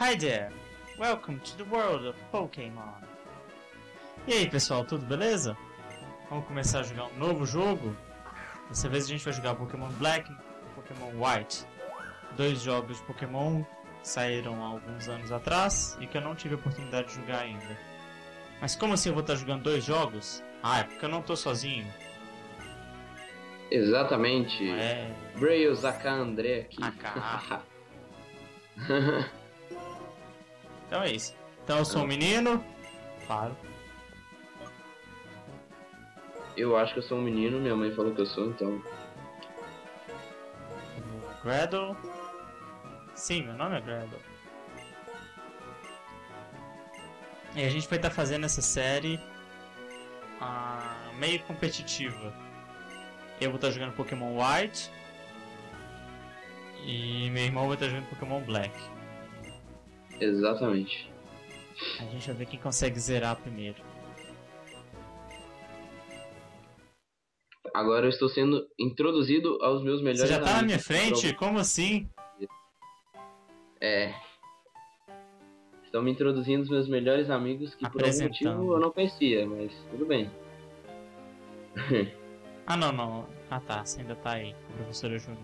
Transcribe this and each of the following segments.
Hi there! Welcome to the world of Pokémon! E aí pessoal, tudo beleza? Vamos começar a jogar um novo jogo? Dessa vez a gente vai jogar Pokémon Black e Pokémon White. Dois jogos de Pokémon que saíram há alguns anos atrás e que eu não tive a oportunidade de jogar ainda. Mas como assim eu vou estar jogando dois jogos? Ah, é porque eu não tô sozinho. Exatamente. É. Braille Zaka André aqui. Então é isso. Então eu sou um menino. Claro. eu acho que eu sou um menino, minha mãe falou que eu sou, então. Gretel. Sim, meu nome é Gretel. E a gente vai estar fazendo essa série ah, meio competitiva. Eu vou estar jogando Pokémon White e meu irmão vai estar jogando Pokémon Black. Exatamente. A gente vai ver quem consegue zerar primeiro. Agora eu estou sendo introduzido aos meus Você melhores já tá na minha frente? Como assim? É. Estão me introduzindo os meus melhores amigos que por algum motivo eu não conhecia, mas tudo bem. Ah, não, não. Ah, tá. Você ainda tá aí. Professora Júnior.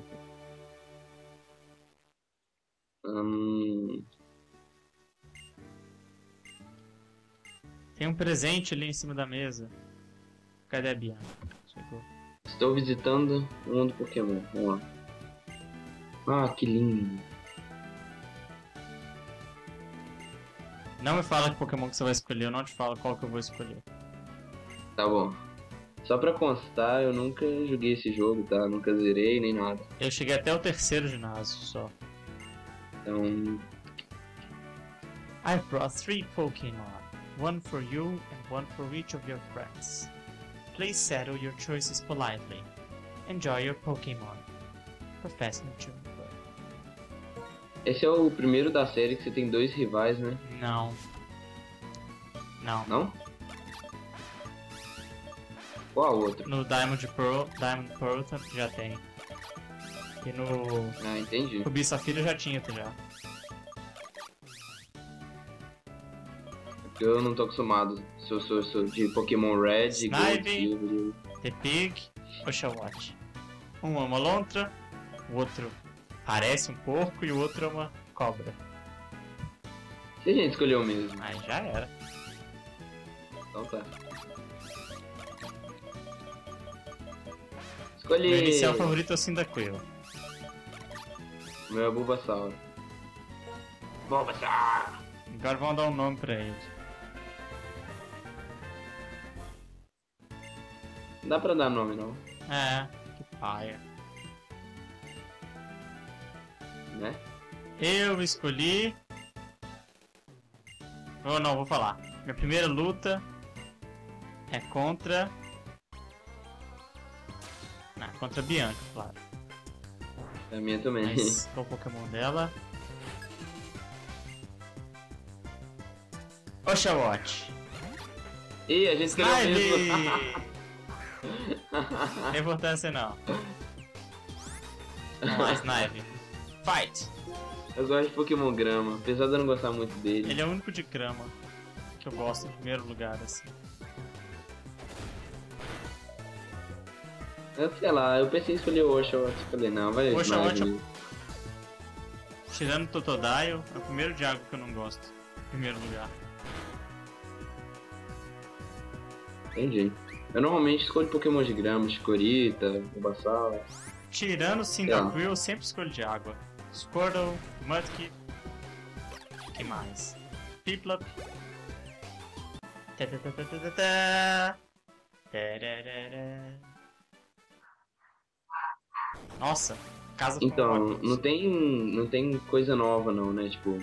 Hum, Tem um presente ali em cima da mesa. Cadê a Bianca? Chegou. estou visitando o mundo Pokémon. Vamos lá. Ah, que lindo. Não me fala que Pokémon que você vai escolher, eu não te falo qual que eu vou escolher. Tá bom. Só pra constar, eu nunca joguei esse jogo, tá? Nunca zerei nem nada. Eu cheguei até o terceiro ginásio só. Então, I brought three Pokémon. One for you and one for each of your friends. Please settle your choices politely. Enjoy your Pokémon. Professor Juniper. esse é o primeiro da série que você tem dois rivais, né? Não. Não. Não? Qual outro? No Diamond Pearl, Diamond Pearl já tem. E no Ah, entendi. Rubi Safira já tinha já. Eu não tô acostumado. Sou, sou, sou de Pokémon Red, Gold, Snivy. Silver. The Pig, Oshawott. Um é uma lontra, o outro parece um porco e o outro é uma cobra. Se a gente escolheu mesmo, Aí já era. então tá. Escolhi! Meu inicial favorito é o Cyndaquil. O meu é Bulbasaur. Bulbasaur! Agora vamos dar um nome pra ele. Não dá pra dar nome, não, É, que paia. né? Eu escolhi. Ou não, vou falar. Minha primeira luta é contra. Não, contra a Bianca, claro. A minha também. Mas qual o Pokémon dela? Oshawott. Ih, a gente escolheu mesmo. Não tem importância não. Vamos lá, Snivy. Fight! Eu gosto de Pokémon Grama, apesar de eu não gostar muito dele. Ele é o único de grama que eu gosto em primeiro lugar, assim. Eu sei lá, eu pensei em escolher o Oshawott. Falei, não, vai Oshawott Snivy. Tirando Totodile, é o primeiro de água que eu não gosto. Em primeiro lugar. Entendi. Eu normalmente escolho Pokémon de grama, Chikorita, Bulbasaur. Tirando Cyndaquil, eu sempre escolho de água. Squirtle, Mudkip. que mais? Piplup. Tá, tá, tá, tá, tá, tá, tá. Nossa, casa Então, não tem, não tem coisa nova não, né? Tipo,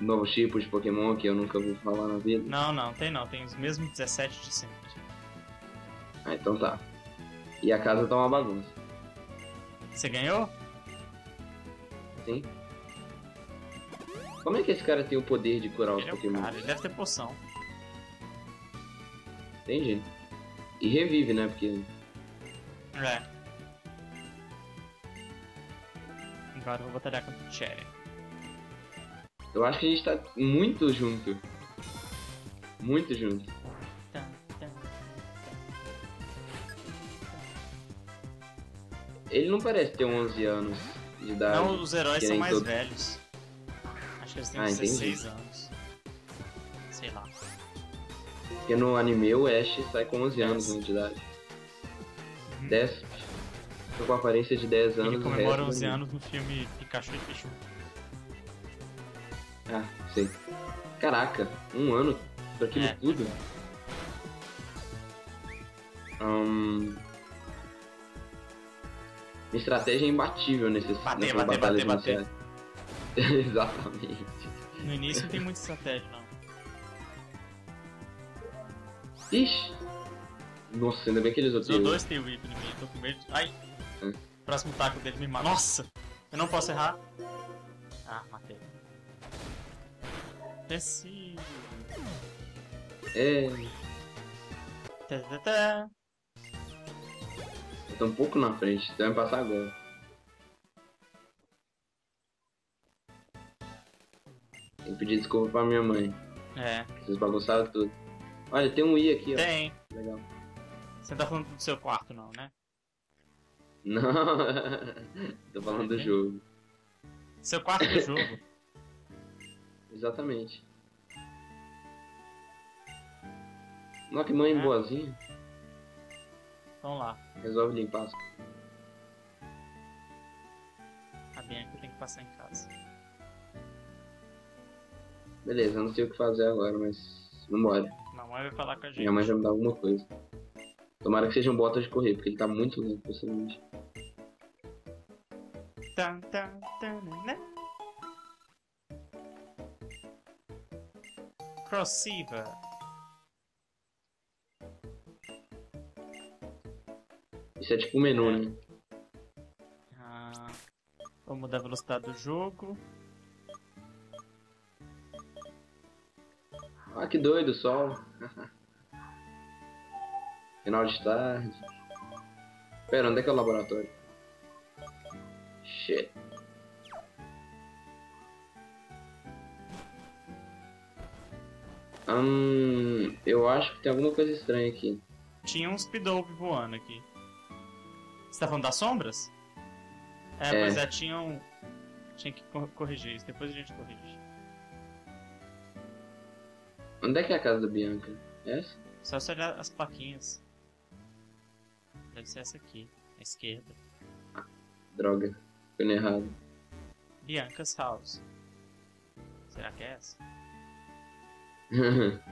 novos tipos de Pokémon que eu nunca ouvi falar na vida. Não, não, tem não. Tem os mesmos 17 de sempre. Ah, então tá. E a casa tá uma bagunça. Você ganhou? Sim? Como é que esse cara tem o poder de curar os Ele é Pokémon? cara, ele deve ter poção. Entendi. E revive, né? Porque. É. Agora eu vou batalhar contra o Cherry. Eu acho que a gente tá muito junto. Muito junto. Ele não parece ter 11 anos de idade. Não, os heróis são mais velhos. Acho que eles têm Ah, uns entendi. 16 anos. Sei lá. Porque no anime o Ash sai com 11 anos de idade. Uhum. 10. Tô com a aparência de 10 anos. Ele comemora resto 11 do anime. anos no filme Pikachu e Pichu. Ah, sei. Caraca, um ano pra aquilo É. tudo? Minha estratégia é imbatível nesses, Bater, bater, batalhas bater, iniciais. Exatamente. No início não tem muita estratégia, não. Ixi. Nossa, ainda bem que eles Os odeiam. dois têm whip em mim, tô com medo. Ai! Hum. Próximo taco dele me mata. Nossa! Eu não posso errar. Ah, matei. Desci. É, Tá, tá, tá. Tô um pouco na frente, você vai passar agora. Tem que pedir desculpa pra minha mãe. É, Vocês bagunçaram tudo. Olha, tem um I aqui, ó. tem. Legal. Você não tá falando do seu quarto, não, né? Não, tô falando do jogo. Seu quarto do jogo. Exatamente. Nossa, que mãe É. boazinha. Vamos lá. Resolve limpar A Bianca tem que passar em casa. Beleza, eu não sei o que fazer agora, mas vambora. Mamãe vai falar com a gente. Minha mãe já me dá alguma coisa. Tomara que sejam botas de correr, porque ele tá muito lento, possivelmente. Tan, tan, tan, né? Crossover. Isso é tipo um menu, É. né? Ah, vou mudar a velocidade do jogo. Ah, que doido, sol. Final de tarde. Pera, onde é que é o laboratório? Shit. Hum, eu acho que tem alguma coisa estranha aqui. Tinha um Speedope voando aqui. Você tá falando das sombras? É, É. pois é, tinha um. Tinha que cor- corrigir isso, depois a gente corrige. Onde é que é a casa da Bianca? Essa? Só se olhar as plaquinhas. Deve ser essa aqui, à esquerda. Droga. Ficando errado. Bianca's House. Será que é essa?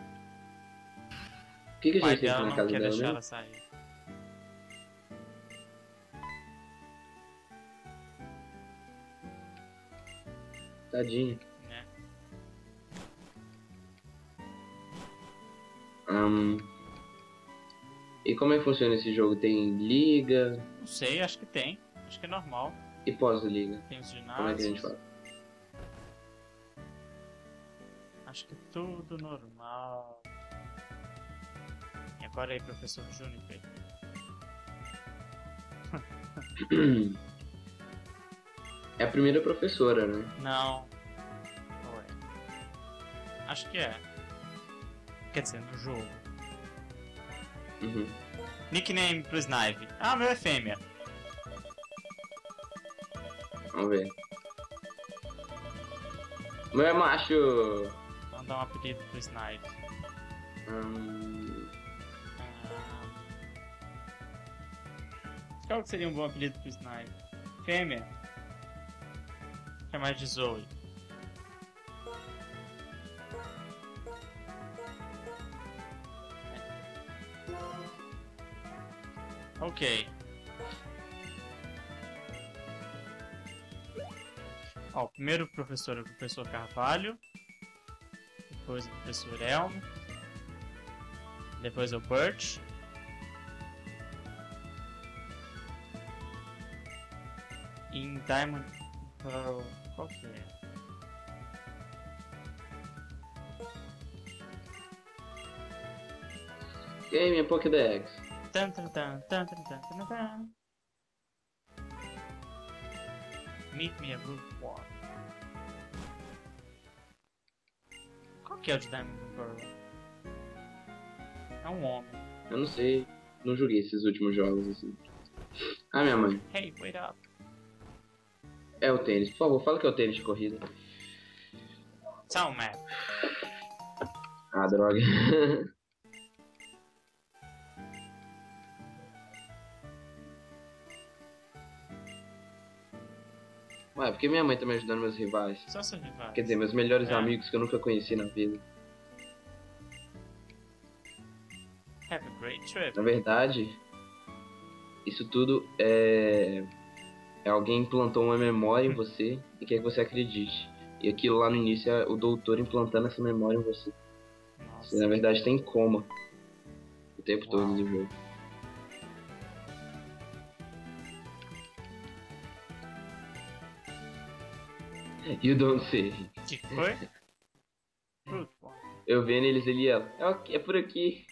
O que, que a gente aqui na não casa quer dela deixar mesmo? ela sair. Tadinha. Né? Hum, e como é que funciona esse jogo? Tem liga Não sei, acho que tem. Acho que é normal. e pós-liga? Tem os Como é que a gente ginásios. faz? Acho que tudo normal. E agora aí, professor Juniper. É a primeira professora, né? Não. Ou é? Acho que é. Quer dizer, no jogo. Uhum. Nickname pro Snipe. Ah, meu é fêmea. Vamos ver. Meu é macho! Vamos dar um apelido pro Snipe. Hum, Ah. Qual que seria um bom apelido pro Snipe? Fêmea. Chamar de Zoe. Ok. Ó, o primeiro professor é o professor Carvalho. Depois o professor Elmo. Depois o Burt. Em Diamond Pearl. Qual que é? Game é Pokédex. Tan, tan, tan, tan, tan, tan, tan, tan. Meet me at Route 1. que é o de Diamond Pearl? É um homem. Eu não sei. Não joguei esses últimos jogos assim. Ah, minha mãe. Hey, wait up. É o tênis. Por favor, fala que é o tênis de corrida. Matt. Ah, droga. Ué, porque minha mãe tá me ajudando meus rivais. Só seus rivais. Quer dizer, meus melhores É. amigos que eu nunca conheci na vida. Have a great trip. Na verdade, isso tudo é. É alguém implantou uma memória em você e quer que você acredite. E aquilo lá no início é o doutor implantando essa memória em você. Você, na Nossa. verdade, tem coma. O tempo todo Uau. do jogo. You don't say. O que foi? Eu vendo eles ali, ela. É, é por aqui.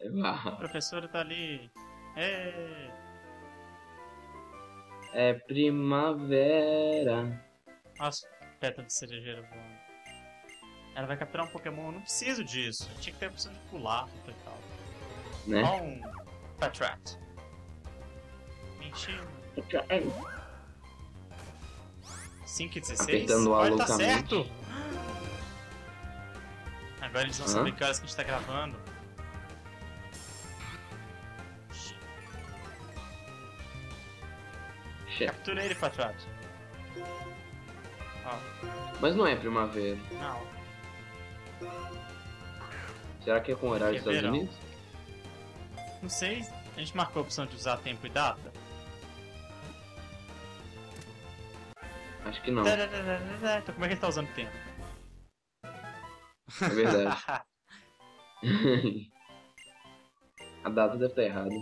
Eu, A ah, professora tá ali. É. é primavera. Nossa, peta de cerejeira voando. Ela vai capturar um Pokémon, eu não preciso disso. Tinha que ter a opção de pular e tal. Né? Ó um Patrat. Mentira. 5 e 16? Apertando A Olha, tá certo! Agora eles vão Hã? saber que horas que a gente tá gravando. Chefe. Capturei ele. Ó, Mas não é primavera. não. Será que é com horário Que dos é Estados verão. Unidos? Não sei, a gente marcou a opção de usar tempo e data? Acho que não. Então como é que ele tá usando tempo? É verdade. A data deve estar errada.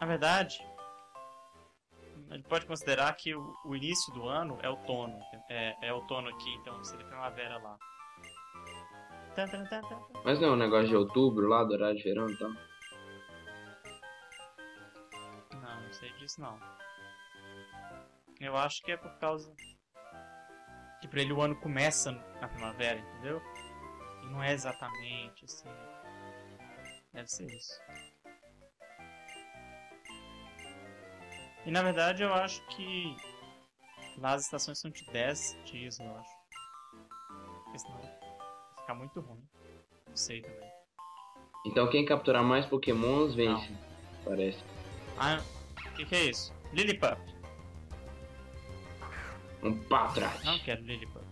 Na verdade, a gente pode considerar que o, o início do ano é outono. É, é outono aqui, então seria primavera lá. Mas não é um negócio de outubro lá, do horário de verão e tal. Não, não sei disso não. Eu acho que é por causa que pra ele o ano começa na primavera, entendeu? E não é exatamente assim. Deve ser isso. E na verdade eu acho que lá as estações são de 10 dias, eu acho. Porque senão vai ficar muito ruim. Não sei também. Então quem capturar mais pokémons vence. Parece. Ah, o que, que é isso? Lillipup. Um Patrat. Não quero Lillipup.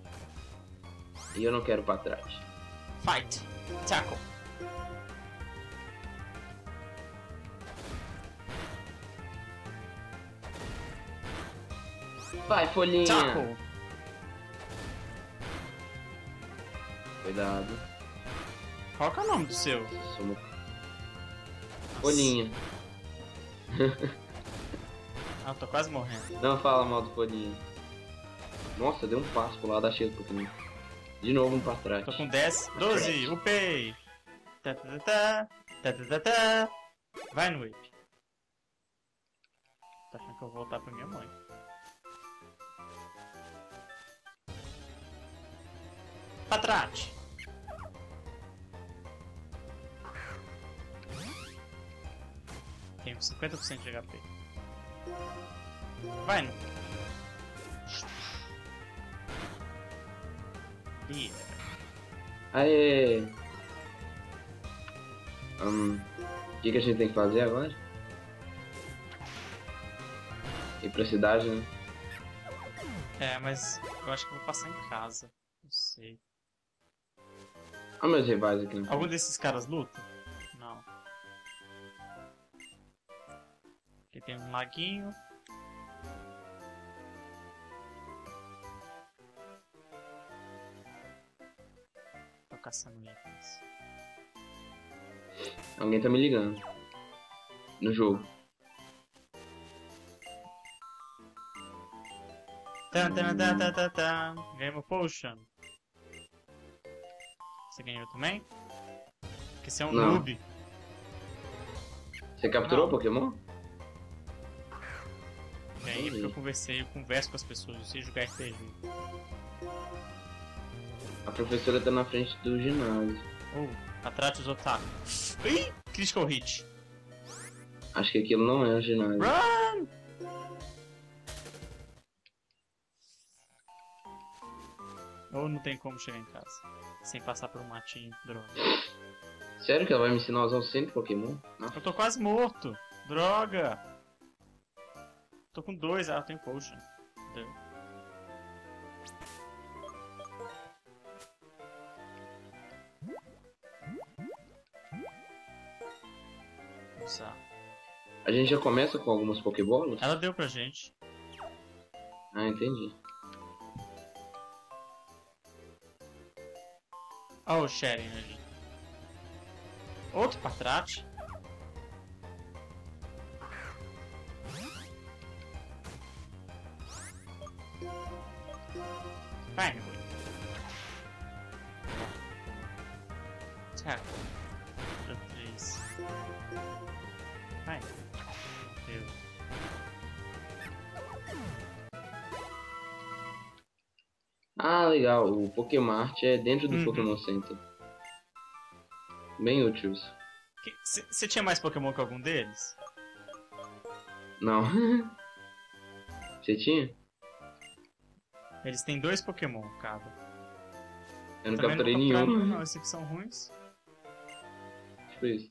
E eu não quero Patrat. Fight! Tackle! Vai, folhinha! Tackle! Cuidado. Qual que é o nome do seu? Sou uma Nossa. folhinha. Ah, tô quase morrendo. Não fala mal do folhinha. Nossa, deu um passo pro lado, achei o Pokémon. De novo um Patrat. Tô com 10, 12, upei! Tá, tá, tá, tá, tá, tá, tá, tá. Vai no whip. Tá achando que eu vou voltar pra minha mãe. Patrate! Tenho 50% de HP. Vai no. Yeah. Aê! Hum, o que, que a gente tem que fazer agora? Ir pra cidade, né? É, mas eu acho que eu vou passar em casa. Não sei. Olha meus rivais aqui. né? Algum desses caras luta? Não. Aqui tem um laguinho. Tô caçando itens. Alguém tá me ligando. No jogo. Tan, tan, tan, tan, tan, tan. Uma potion. Você ganhou também? Porque você é um Não. noob. Você capturou Não. Pokémon? Ganhei porque Entendi. eu conversei, eu converso com as pessoas, eu sei jogar RPG. A professora tá na frente do ginásio. Oh, atrás os otaku. Ih, critical hit. Acho que aquilo não é o ginásio. Run! Ou não tem como chegar em casa. Sem passar por um matinho, droga. Sério que ela vai me ensinar a usar o centro Pokémon? Não. Eu tô quase morto. Droga! Tô com dois, ah, eu tenho potion. Deu. Usar. A gente já começa com algumas Pokébolas? Ela deu pra gente. Ah, entendi. Olha o sharing ali. Outro patrate. Vai, meu. Tackle. Outra três. Vai. Ah, legal. O Pokémart é dentro do Uhum. Pokémon Center. Bem útil isso. Você tinha mais Pokémon que algum deles? Não. Você tinha? Eles têm dois Pokémon cada. Eu não Também capturei não nenhum. Não, esses aqui são ruins. Tipo isso.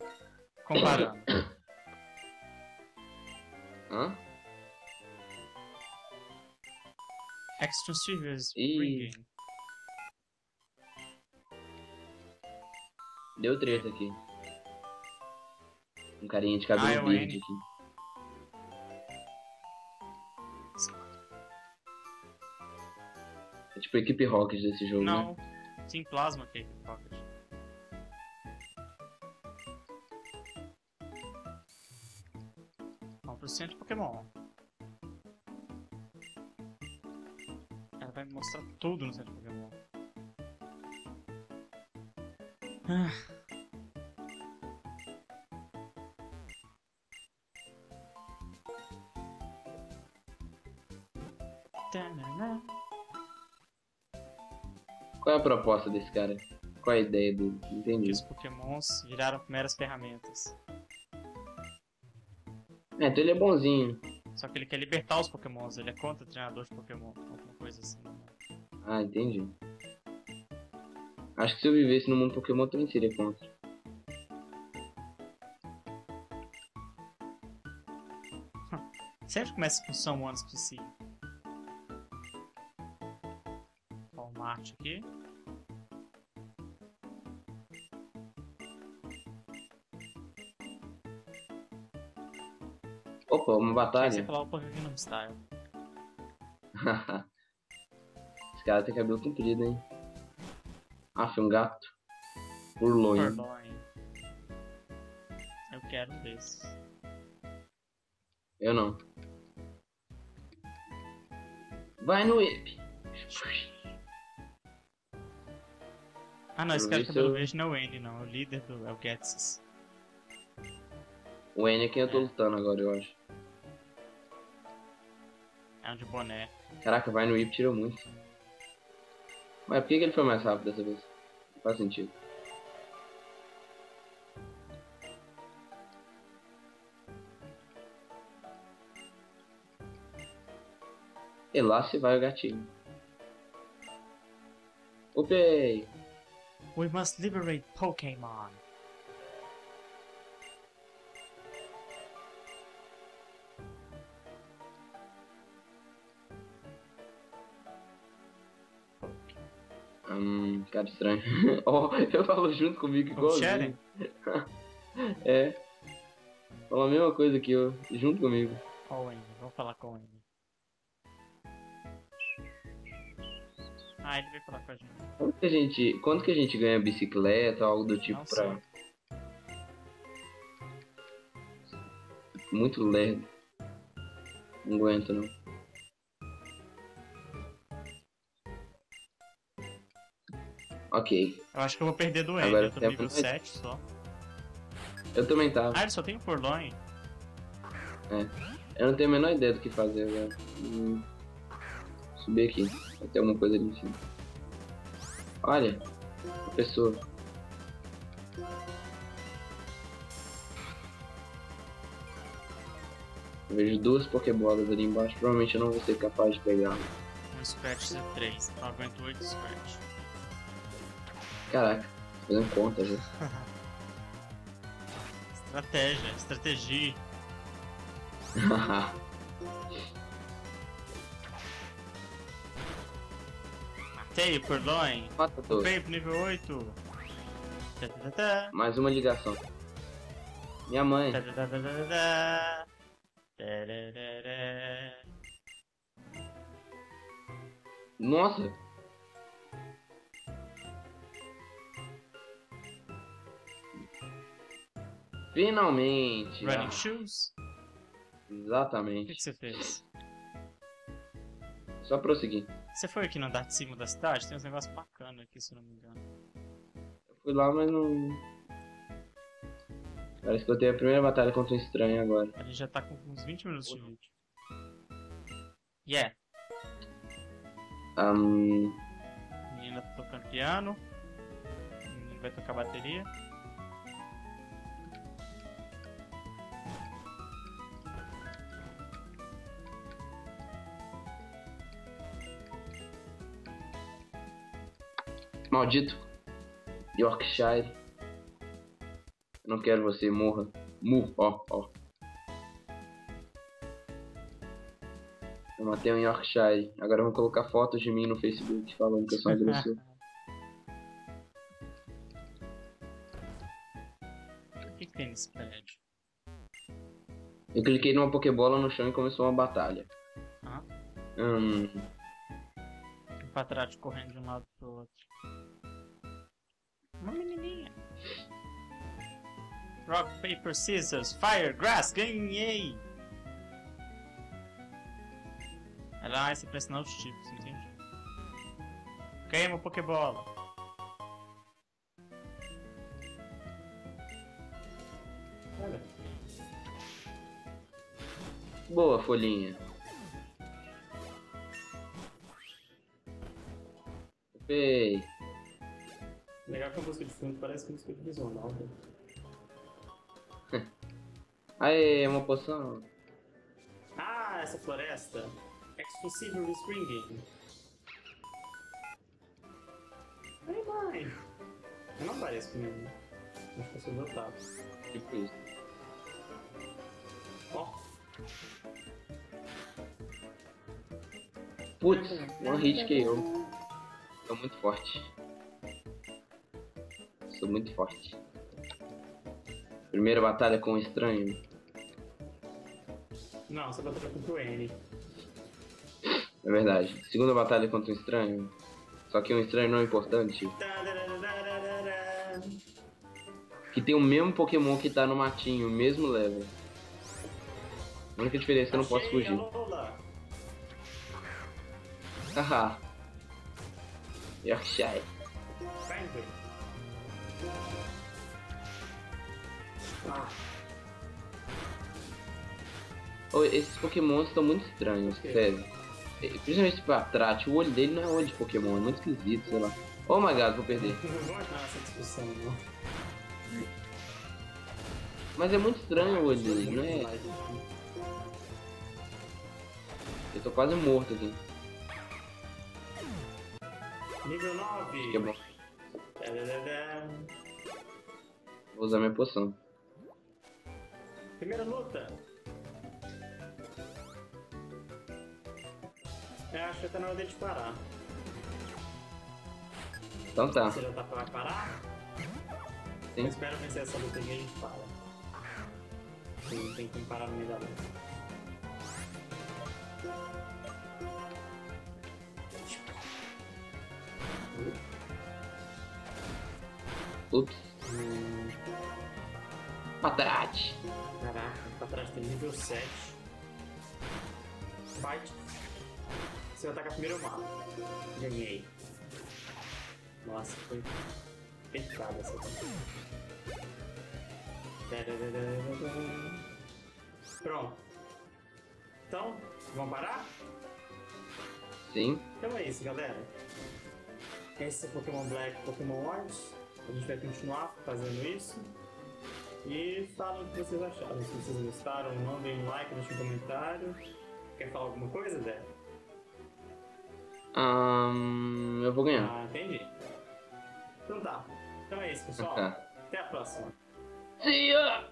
Comparando. Hã? Extra Serious. Ringing. Deu treta aqui. Um carinha de cabelo é verde aqui. É tipo a equipe Rocket desse jogo, né? Não, Team Plasma Cake Pocket. Vamos pro centro Pokémon. Mostrar tudo no centro Pokémon. Ah. Qual é a proposta desse cara? Qual é a ideia dele? que Entendi. os pokémons viraram primeiras ferramentas. É, então ele é bonzinho. Só que ele quer libertar os pokémons, ele é contra treinador de pokémon, Ah, entendi. Acho que se eu vivesse no mundo Pokémon, eu também seria contra. Sempre começa com someone específico. Marte aqui. Opa, uma batalha. você falar o Pokémon Style. Esse cara tem cabelo comprido, hein? Aff, um gato. Urloin. Purloin. Eu quero um desses. Eu não. Vai no whip. Ah não, esse cara cabelo eu- verde não é o Andy não, é o líder do. é o Getsis. O N é quem eu tô lutando agora, eu acho. É um de boné. Caraca, vai no whip tirou muito. Mas por que, que ele foi mais rápido dessa vez? Não faz sentido. E lá se vai o gatinho. Upei! We must liberate Pokémon. Hum, cara estranho. Ó, eu falo junto comigo O igualzinho. É. Fala a mesma coisa aqui, ó. Junto comigo. Qual o Andy? Vamos falar com o Andy. Ah, ele veio falar com a gente. Quanto que a gente, quanto que a gente ganha bicicleta ou algo do tipo Não pra... sei. Muito lerdo. Não aguento, não. Ok. Eu acho que eu vou perder do Andy, Agora eu tô nível a- 7 só. Eu também tava. Ah, ele só tem o Purloin? Eu não tenho a menor ideia do que fazer agora. Hum. Subir aqui. Vai ter alguma coisa ali em cima. Olha, professor. Eu vejo duas Pokébolas ali embaixo, provavelmente eu não vou ser capaz de pegar. Um Scratch C3. Eu aguento 8 Scratch. Caraca, tô fazendo conta já. Estratégia, estratégia. Matei o Purloin. Mata todos. Upei pro nível 8. Tá, tá, tá, tá. Mais uma ligação. Minha mãe. Nossa! Finalmente! Running Ah, Shoes? O que, exatamente. você fez? Só prosseguir. Você foi aqui no andar de cima da cidade? Tem uns negócios bacanas aqui, se não me engano. Eu fui lá, mas não. Parece que eu tenho a primeira batalha contra um estranho agora. A gente já tá com uns 20 minutos de vídeo. Yeah. Ahn, Menina tocando piano. Menino vai tocar bateria. Maldito! Yorkshire. Eu não quero você, morra. Mu, ó, ó. Eu matei um Yorkshire. Agora vão colocar fotos de mim no Facebook falando que eu sou agressor. O que, que tem nesse prédio? Eu cliquei numa Pokébola no chão e começou uma batalha. Ah. Hum, Um patrate correndo de um lado Rock, paper, scissors, fire, grass, ganhei! Ela ah, você pressionar os tipos, entende? Ganhei uma Pokébola. Boa, folhinha. Ei, Legal que a música de fundo parece que a música de visual, aê, uma poção. Ah, essa floresta. Exclusive Spring. Ai, mãe. Eu não pareço comigo. Acho que eu sou do Otávio. Tipo isso. Ó. Putz, one hit KO. Tô muito forte. Sou muito forte. Primeira batalha com um estranho. Não, você batalha contra o N. É verdade. Segunda batalha contra um estranho. Só que um estranho não importante. Que tem o mesmo Pokémon que tá no matinho, o mesmo level. A única diferença é que eu não posso fugir. Haha. Yorkshire. Friendly. Ah, esses Pokémons estão muito estranhos, quê? sério. Principalmente esse Patrate, o olho dele não é olho de Pokémon, é muito esquisito, sei lá. Oh my god, vou perder. não vou entrar nessa discussão, não. Mas é muito estranho o olho dele, não é? Eu tô quase morto aqui. Nível 9. Que é bom. Tadadadã. Vou usar minha poção. Primeira luta. Eu acho que tá na hora de parar. Então tá. Você já tá pra parar? Sim. Eu espero vencer essa luta aqui e a gente para. Não tem como parar no meio da luta. Ups. Hum, Patrate. caraca, trás tem nível 7. Fight. Se eu atacar primeiro eu mato. Ganhei. Nossa, foi pecado essa. Pronto. Então, vamos parar? Sim. Então é isso, galera. esse é Pokémon Black Pokémon White. A gente vai continuar fazendo isso. E falem o que vocês acharam. Se vocês gostaram, mandem um like, deixem um comentário. Quer falar alguma coisa, Dé? Ahn, eu vou ganhar. Ah, entendi. Então tá. Então é isso, pessoal. Tá. Até a próxima. See ya!